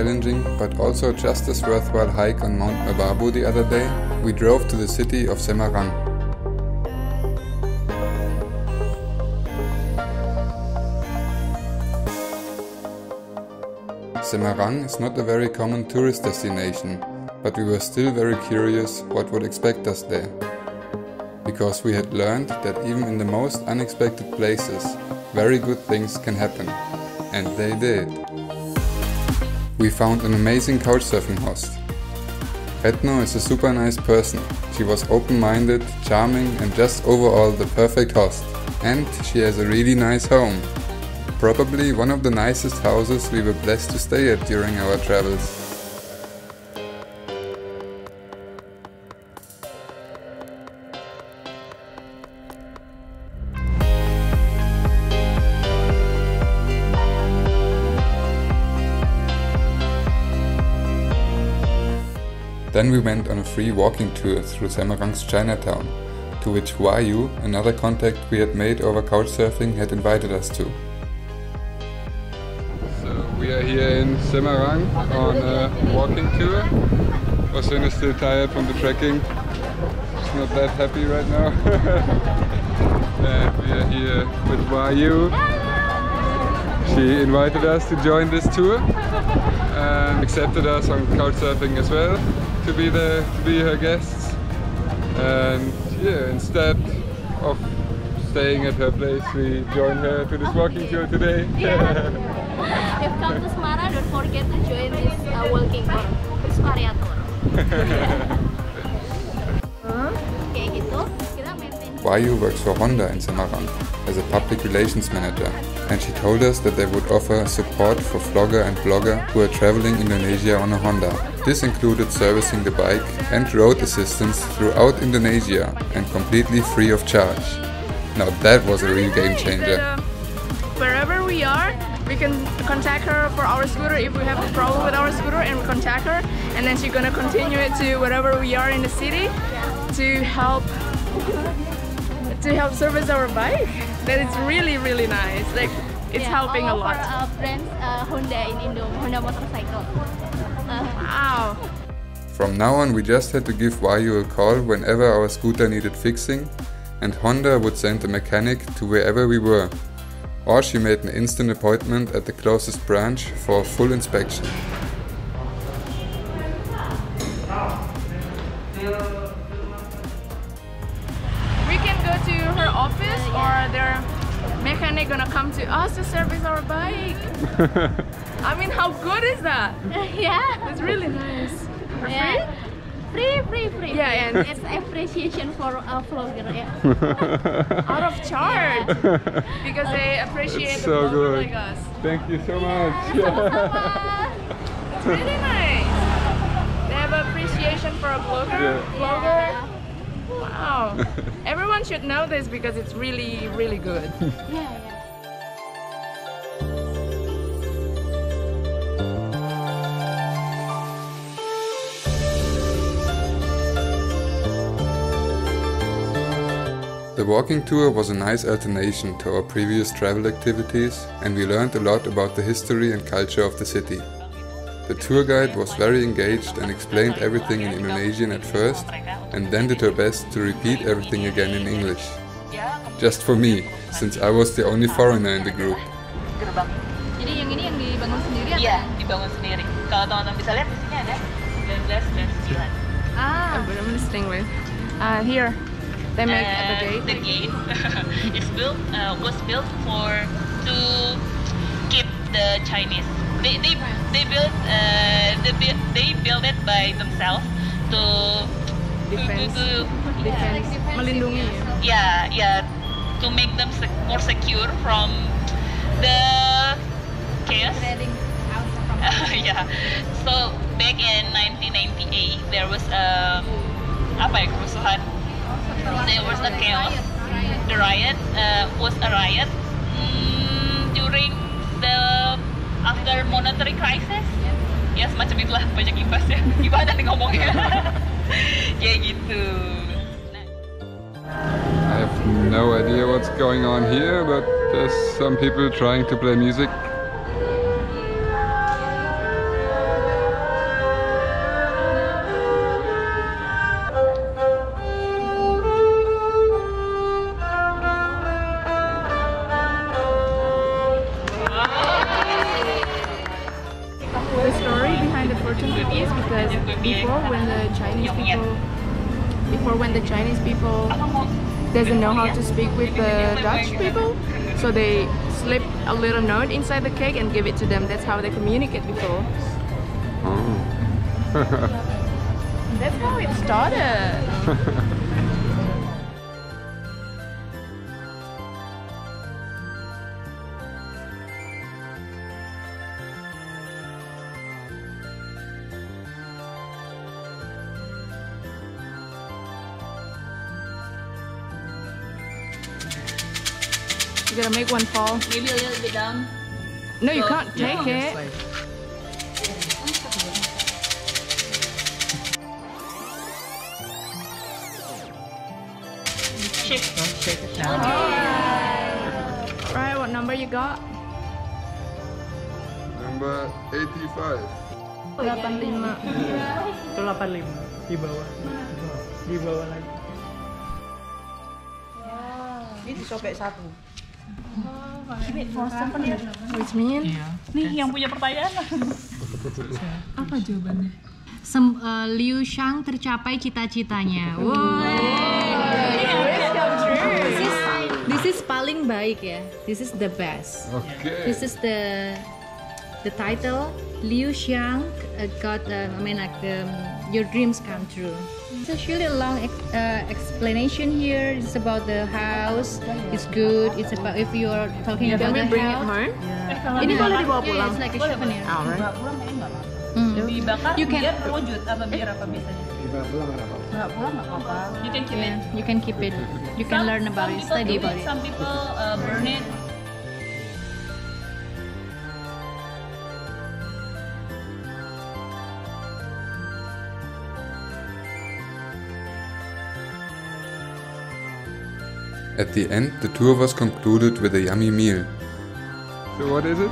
Challenging but also just as worthwhile hike on Mount Merbabu the other day, we drove to the city of Semarang. Semarang is not a very common tourist destination, but we were still very curious what would expect us there. Because we had learned that even in the most unexpected places, very good things can happen. And they did. We found an amazing couchsurfing host. Retno is a super nice person. She was open-minded, charming and just overall the perfect host. And she has a really nice home. Probably one of the nicest houses we were blessed to stay at during our travels. Then we went on a free walking tour through Semarang's Chinatown, to which Wayu, another contact we had made over couchsurfing, had invited us to. So we are here in Semarang on a walking tour. Osun is still tired from the trekking. She's not that happy right now. and we are here with Wayu. She invited us to join this tour and accepted us on couchsurfing as well to be there to be her guests and yeah instead of staying at her place we join her to this walking tour today Yeah. if come to Semarang, don't forget to join this uh, walking tour. It's variator. Kayak gitu. Wayu works for Honda in Semarang as a public relations manager and she told us that they would offer support for vlogger and blogger who are traveling Indonesia on a Honda. This included servicing the bike and road assistance throughout Indonesia and completely free of charge. Now that was a real game changer. Uh, wherever we are, we can contact her for our scooter if we have a problem with our scooter and we contact her and then she's gonna continue it to wherever we are in the city to help to help service our bike. That is really really nice. Like it's Yeah, helping a all of lot. our, uh, friends uh, Honda in Indo, Honda motorcycle. Uh, Wow. From now on we just had to give Wayu a call whenever our scooter needed fixing and Honda would send a mechanic to wherever we were. Or she made an instant appointment at the closest branch for a full inspection. Us to service our bike. I mean, how good is that? yeah. It's really nice. For Yeah. Free, free, free. Yeah, and- it's appreciation for a vlogger. Yeah. Out of charge because they appreciate It's so blogger good. like us. Thank you so much. It's really nice. They have appreciation for a blogger. Yeah. Blogger. Yeah. Wow. Everyone should know this because it's really, really good. Yeah, The walking tour was a nice alternation to our previous travel activities and we learned a lot about the history and culture of the city. The tour guide was very engaged and explained everything in Indonesian at first and then did her best to repeat everything again in English. Just for me, since I was the only foreigner in the group. gerbang. Jadi yang ini yang dibangun sendiri Iya, dibangun sendiri. Kalau teman-teman bisa lihat di sini ada 1999. Ah. But I'm listening with. Uh, here, they make the gate. the gate is built uh, was built for to keep the Chinese. They they they built uh, they built they built it by themselves to to, to, Defense. to Defense. Melindungi. yeah yeah to make them sec- more secure from the chaos. Spreading yeah. So back in 1998 there was um apa ya kerusuhan. There was a chaos. The riot uh, was a riot mm, during the after monetary crisis. Ya semacam itulah banyak imbas ya. Gimana nih ngomongnya? Kayak gitu. I have no idea what's going on here, but there's some people trying to play music. Before when the Chinese people before when the Chinese people doesn't know how to speak with the Dutch people, so they slip a little note inside the cake and give it to them. That's how they communicate before. Oh. That's how it started. You gotta make one fall. Maybe a little bit down. No, you can't take it. Shake. Shake it down. Right, what number you got? Number 85. 85. Itu 85 di bawah. Di bawah lagi. Ini disobek satu. Which mean? Iya. Nih yang punya pertanyaan. Sem- eh, Liu Shang tercapai cita-citanya. Wow. This is, this is paling baik ya. This is the best. Okay. This is the the title Liu Xiang uh, got uh, I mean like um, your dreams come true. It's actually a long ex- uh, explanation here. It's about the house. It's good. It's about if you're talking Can about we the bring it house. home? Ini boleh dibawa Yeah, pulang? it's like a souvenir. Nggak apa-apa. Mm. Dibakar You can- biar terwujud apa biar apa biasanya? Nggak pulang nggak apa-apa. You can keep it. Yeah, you can keep it. You can Some- learn about some it, study about it, it. Some people uh, burn it. At the end, the tour was concluded with a yummy meal. So what is it?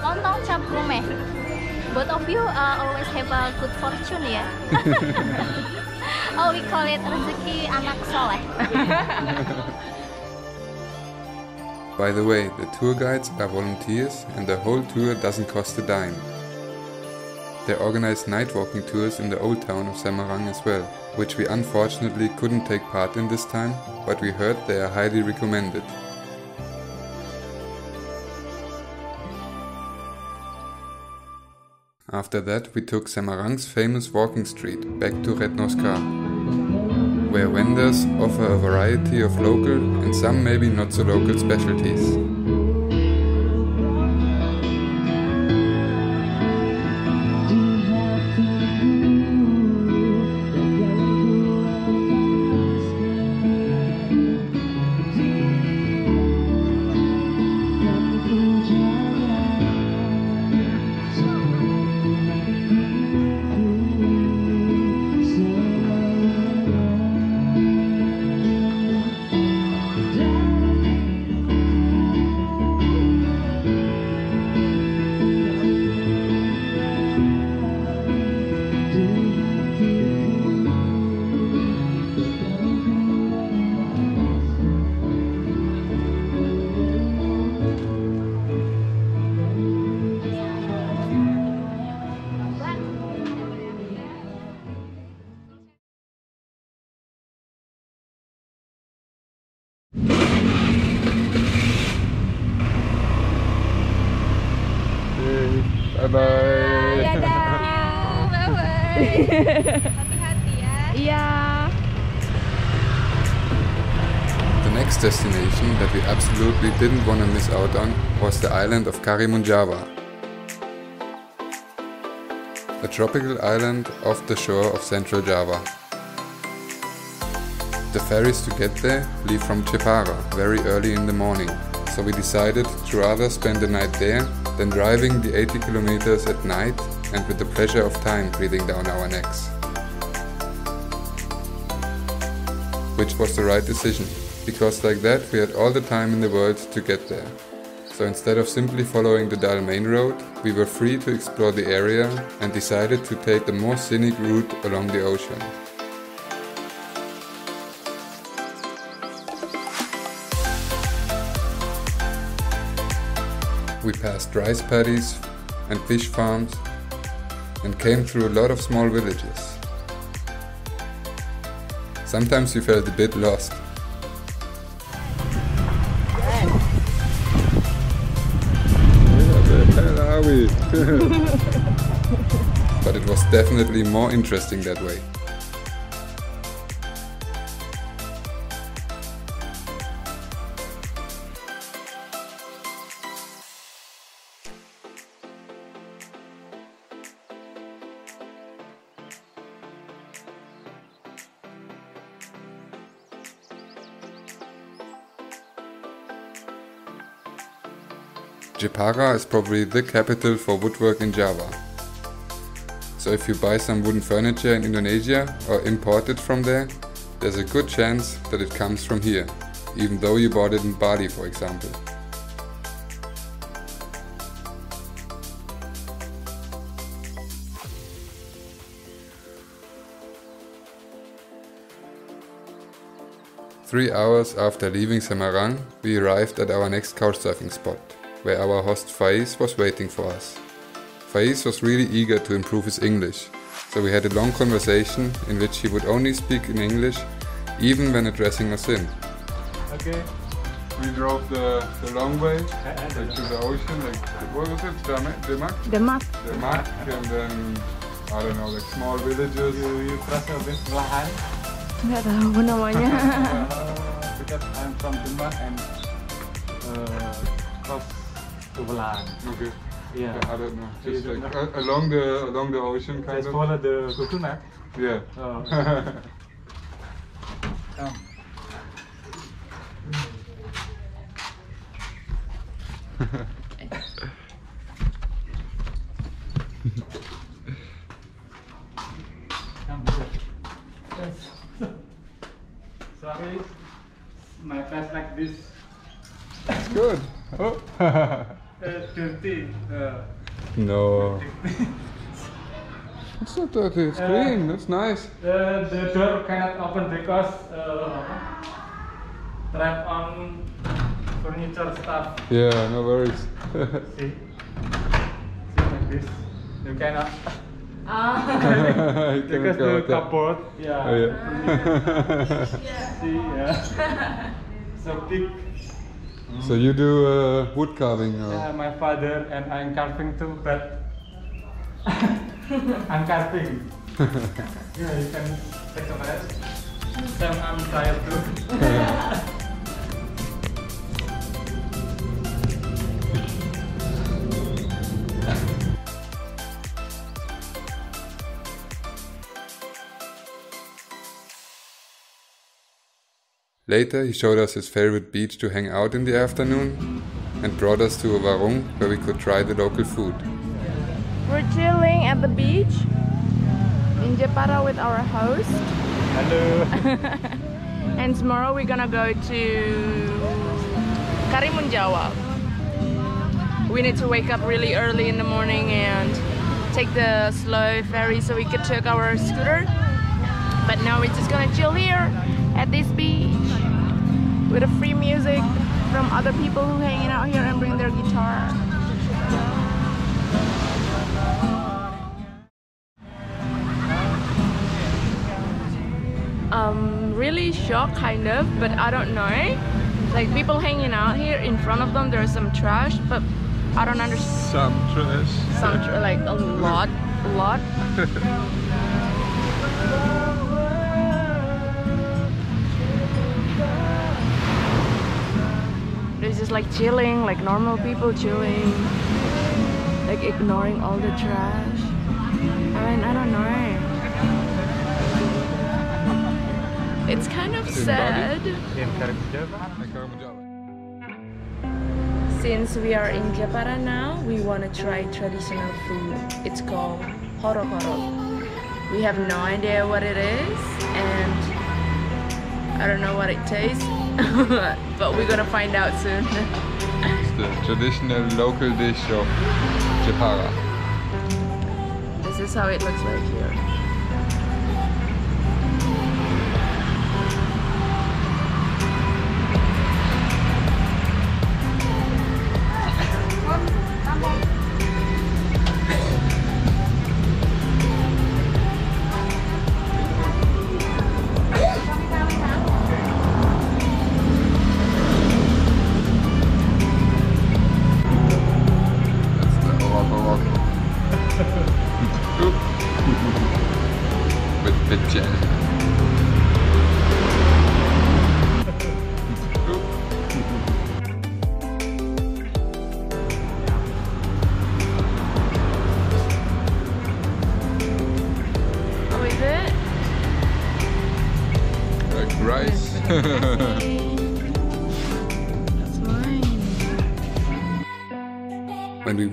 Lontong Cap Go Meh. Both of you uh, always have a good fortune ya. oh, we call it rezeki anak soleh. By the way, the tour guides are volunteers and the whole tour doesn't cost a dime. They organized night walking tours in the old town of Semarang as well, which we unfortunately couldn't take part in this time, but we heard they are highly recommended. After that, we took Semarang's famous walking street back to Retnoskar, where vendors offer a variety of local and some maybe not so local specialties. Bye bye. Bye bye. Bye Yeah. The next destination that we absolutely didn't want to miss out on was the island of Karimunjawa. A tropical island off the shore of central Java. The ferries to get there leave from Jepara very early in the morning, so we decided to rather spend the night there than driving the 80 kilometers at night and with the pressure of time breathing down our necks. Which was the right decision, because like that we had all the time in the world to get there. So instead of simply following the Dal main road, we were free to explore the area and decided to take the more scenic route along the ocean. We passed rice paddies and fish farms, and came through a lot of small villages. Sometimes we felt a bit lost. Where the hell are we? but it was definitely more interesting that way. Jepara is probably the capital for woodwork in Java. So if you buy some wooden furniture in Indonesia or import it from there, there's a good chance that it comes from here, even though you bought it in Bali for example. Three hours after leaving Semarang, we arrived at our next couchsurfing spot, where our host Faiz was waiting for us. Faiz was really eager to improve his English, so we had a long conversation in which he would only speak in English, even when addressing us in. Okay. We drove the, the long way like, to the ocean, like what was it? Demak? Demak. Demak, and then I don't know, like small villages. You cross a bit Lahan Nggak tahu namanya. uh, because I'm from Demak and uh, cross to Lahan. Okay. Yeah. I don't know. Just don't like know? a- along the along the ocean kind Just of. follow the Google map. Yeah. Oh. Come. Come. Yes. Sorry, my class like this. It's good. Oh. Dirty. Uh, no. It's not dirty. It's Uh, clean. That's nice. Uh, the door cannot open because uh, trap on furniture stuff. Yeah. No worries. See, see like this. You cannot I cannot because go the cupboard. Yeah. Oh, yeah. See, yeah. so big. So you do uh, wood carving? Or? Yeah, my father and I'm carving too, but I'm carving. yeah, you can take a rest. Sam, I'm tired too. Later, he showed us his favorite beach to hang out in the afternoon and brought us to a warung where we could try the local food. We're chilling at the beach in Jepara with our host. Hello. And tomorrow we're gonna go to Karimun Jawa. We need to wake up really early in the morning and take the slow ferry so we could take our scooter. But now we're just gonna chill here at this beach with a free music from other people who hanging out here and bring their guitar. I'm really shocked kind of but i don't know like people hanging out here in front of them there's some trash but i don't understand Some trash. some tr- like a lot a lot just like chilling like normal people chilling like ignoring all the trash. I mean i don't know. It's kind of sad. Since we are in Jepara now, we want to try traditional food. It's called horog horog. We have no idea what it is, and I don't know what it tastes, but we're gonna find out soon. It's the traditional local dish of Jepara. this is how it looks like here.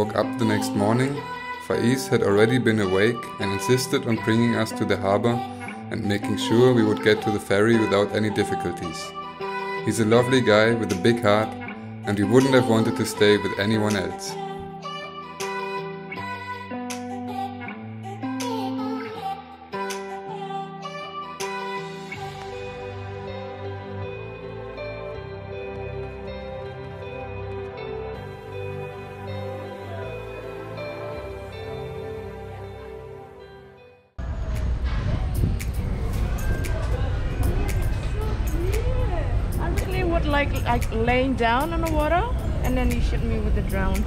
Woke up the next morning, Faiz had already been awake and insisted on bringing us to the harbor and making sure we would get to the ferry without any difficulties. He's a lovely guy with a big heart, and we wouldn't have wanted to stay with anyone else. Like like laying down on the water and then you shoot me with the drone.